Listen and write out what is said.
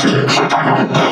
是是这样的。